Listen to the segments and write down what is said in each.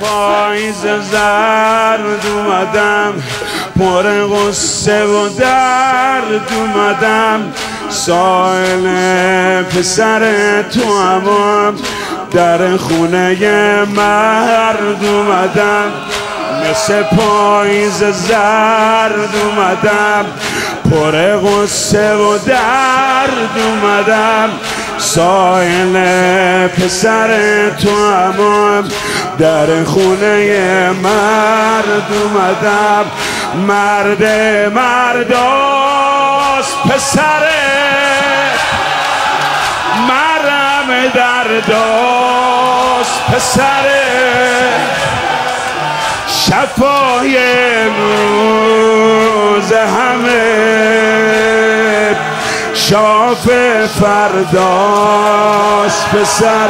پاییز زرد اومدم پر غصه و درد اومدم سائل پسر تو هم در خونه مرد اومدم مثل پاییز زرد اومدم پر غصه و درد اومدم سایل پسر تو هم در خونه مرد اومدم. مرد مرداست پسر مرم درداست پسر شفای امروز همه شاف فرداست پسر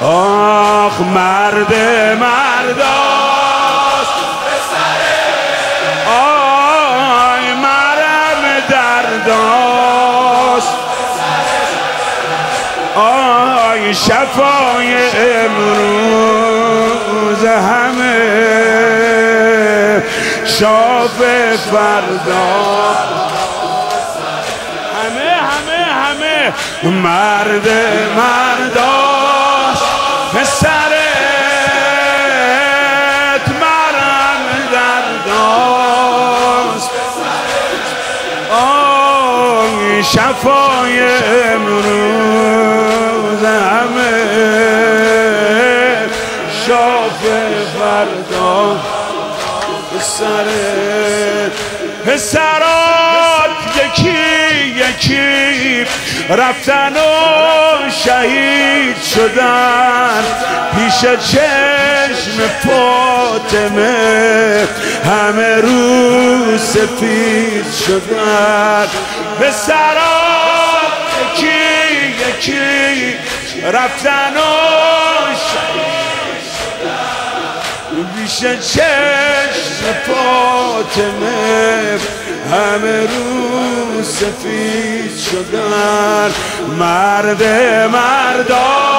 آخ مرد مرداست. آی مرم درداست. آی شفای امروز همه شاف فردا. مرد مرداش شفای امروز همه شاف فردا پسرت پسرات یکی یکی رفتن و شهید شدن پیش چشم فاطمه. همه رو سفید شدن. به سرات یکی یکی رفتن و شهید. چشم فاطمه همه رو سفید شدن. مرد مرداست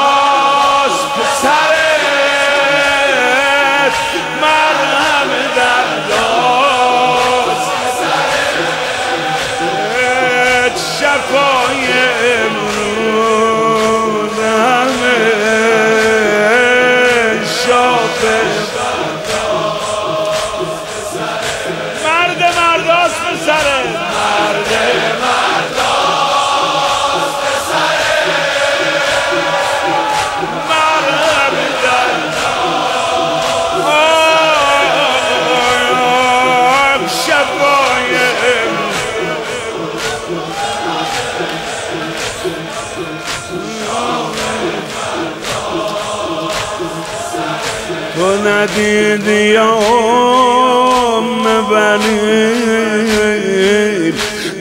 ندیدی ام بنی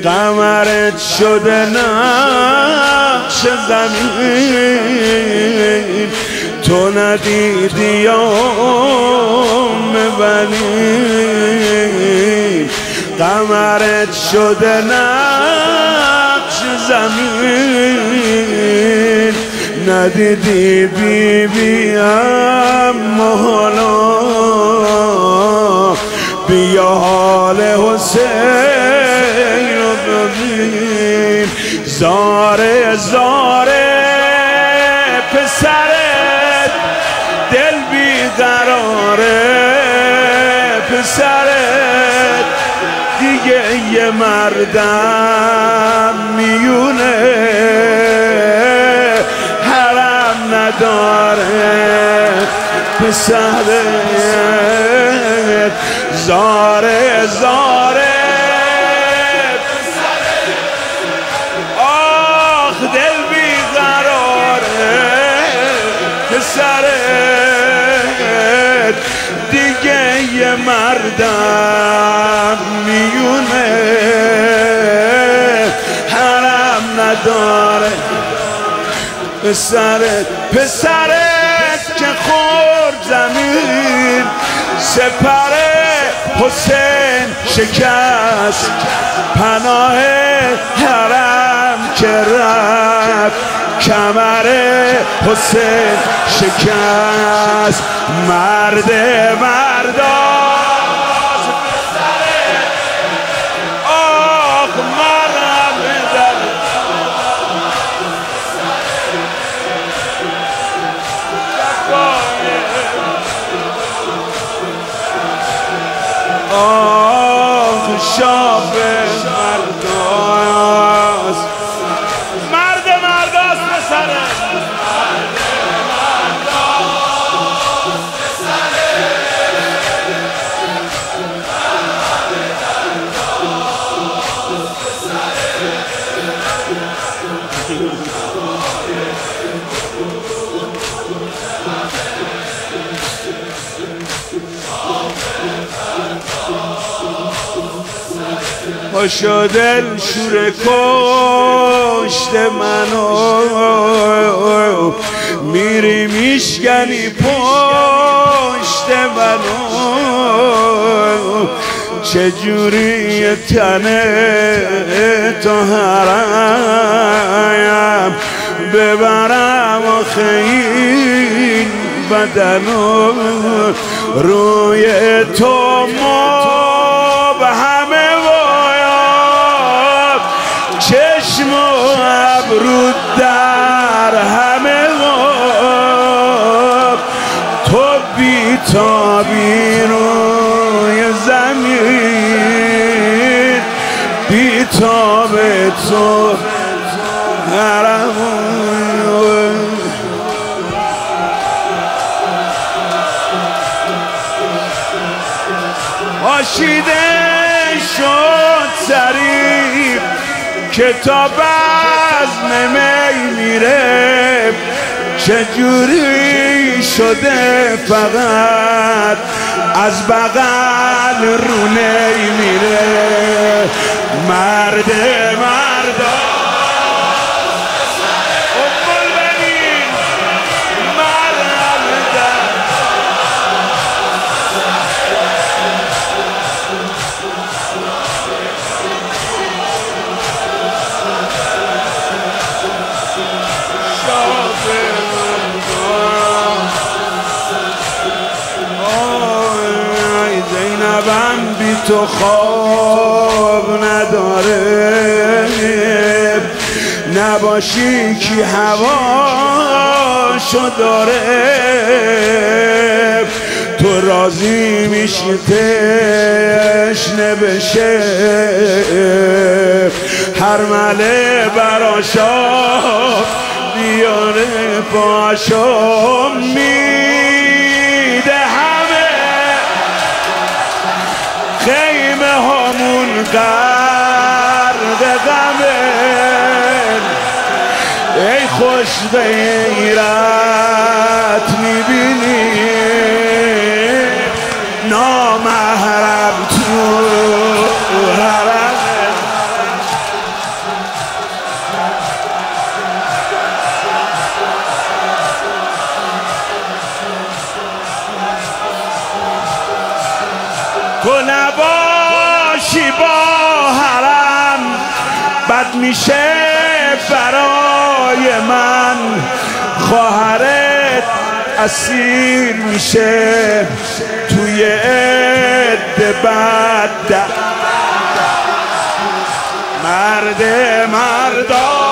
قمرت شده نقش زمین. تو ندیدی ام بنی قمرت شده نقش زمین. ندیدی بی بی اما بیا حال حسین رو ببین. زاره زاره پسرت دل بیقراره. پسرت دیگه یه مردم میونه. نداره. پسرت زاره زاره. آخ دل بیقراره پسرت دیگه یه مردم میونه. حرم نداره. پسرت پسرت که خورد زمین. سپر حسین شکست. پناه حرم که رفت. کمر حسین شکست. مرد مرداست آخ شاپ پاشو دل شور کشت منو. میری میشکنی پشت منو. چجوری تنه تو هرایم ببرم آخه این بدنو روی تو ما بیتابی روی زمین. بیتاب تو حرم آشیده شد سریف که تا بزم می میره. چجوری شده فقط از بغل رونه میره. مرد مردا. زینبم بی تو خواب نداره. نباشی کی هواشو داره. تو راضی میشی تشنه بشه هر مله براشا بیاره پاشو میده خیمه همون غرق غمه ای خوش غیرت می‌بینی. نامحرم نباشی با حرم بد میشه برای من. خواهرت اسیر میشه توی عد بد. مرد مرداست